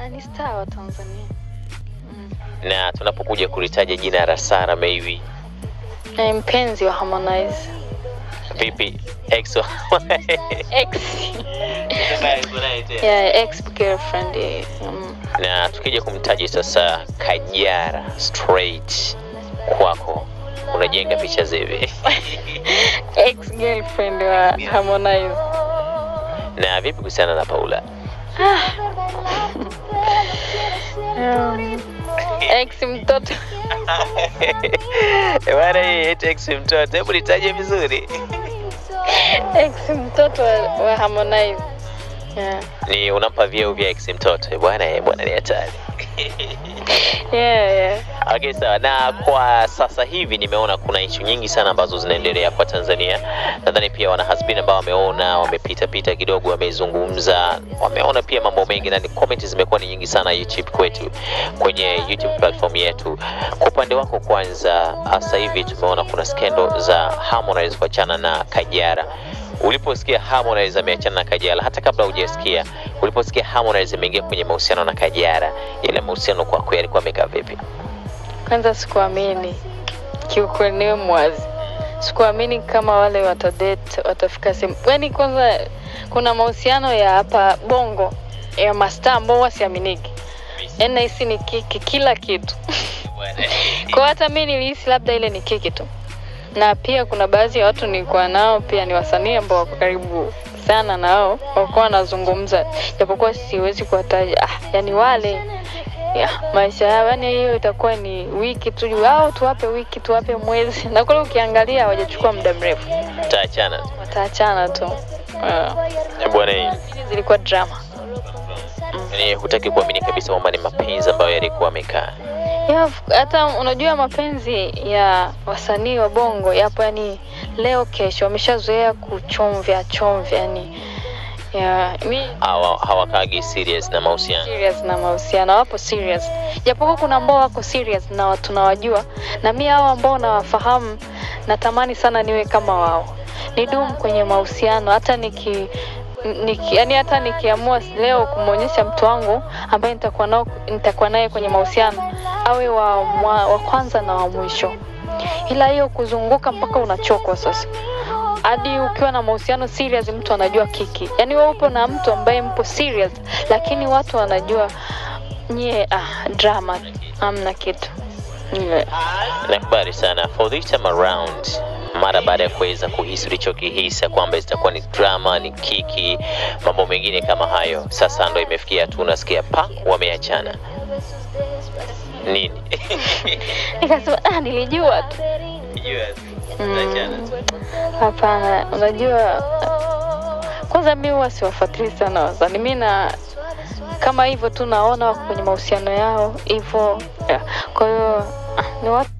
Ah, ni star wa Tanzania. Mm. Na tunapokuja kulitaja jina la Sara maybe na mpenzi wa Harmonize. vipi ex wa Ex. yeah, ex girlfriend. Mm. na tukija kumtaja sasa kajara straight kwako unajenga picha zipi? Ex girlfriend wa Harmonize. na vipi kuhusiana na Paula? Um, ex mtoto. bana, hii ex mtoto, hebu nitaje vizuri. Ex mtoto wa, Harmonize. Yeah. Ni unampa vyeo vya ex mtoto bwana, eh, bwana ni hatari. Yeah, yeah. Okay, sawa. Na kwa sasa hivi nimeona kuna ishu nyingi sana ambazo zinaendelea kwa Tanzania. Nadhani pia wana hasbini ambao wameona, wamepita pita kidogo, wamezungumza, wameona pia mambo mengi, na comment zimekuwa ni nyingi sana YouTube kwetu, kwenye YouTube platform yetu. Kwa upande wako kwanza, sasa hivi tumeona kuna skendo za Harmonize kuachana na Kajala. Uliposikia Harmonize ameachana na Kajala, hata kabla hujasikia, uliposikia Harmonize ameingia kwenye mahusiano na kajara yale mahusiano kwako yalikuwa amekaa vipi? Kwanza sikuamini. Kiukweli, niwe mwazi, sikuamini kama wale watadate watafika sehemu. Yani kwanza kuna mahusiano ya hapa Bongo ya mastaa ambao huwa siaminiki, yaani nahisi ni kiki kila kitu. Kwa hata mi nilihisi labda ile ni kiki tu, na pia kuna baadhi ya watu nilikuwa nao pia ni wasanii ambao wako karibu sana nao walikuwa wanazungumza, japokuwa siwezi kuwataja. Ah, yani wale ya, maisha yao yani hiyo itakuwa ni wiki tu au tuwape wiki tuwape mwezi, na kule ukiangalia hawajachukua muda mrefu, wataachana. Wataachana tu. Uh, Eh, bwana zilikuwa drama. Yani hutaki kuamini kabisa kwamba ni mapenzi ambayo yalikuwa amekaa ya, hata unajua mapenzi ya wasanii wa bongo yapo yani leo kesho, wameshazoea kuchomvya chomvya yani. Ya, mi hawa hawakagi serious na mahusiano. Serious na mahusiano, wapo serious, japokuwa kuna ambao wako serious na tunawajua, na mi hao ambao nawafahamu natamani sana niwe kama wao, nidumu kwenye mahusiano hata niki Niki, yani hata nikiamua leo kumwonyesha mtu wangu ambaye nitakuwa nao nitakuwa naye kwenye mahusiano awe wa, wa, wa kwanza na wa mwisho, ila hiyo kuzunguka mpaka unachokwa sasa. Hadi ukiwa na mahusiano serious, mtu anajua kiki. Yani wewe upo na mtu ambaye mpo serious, lakini watu wanajua nye ah, drama, amna kitu. Nakubali sana. For this time around mara baada ya kuweza kuhisi ulichokihisa kwamba zitakuwa ni drama ni kiki mambo mengine kama hayo. Sasa ndo imefikia tu unasikia pa wameachana. Nini? Nikasema ah, nilijua tu. Mm. Hapana, unajua kwanza mi huwa siwafuatilii sana wazani, mi na kama hivyo tu naona wako kwenye mahusiano yao hivyo, kwa hiyo ah, ni watu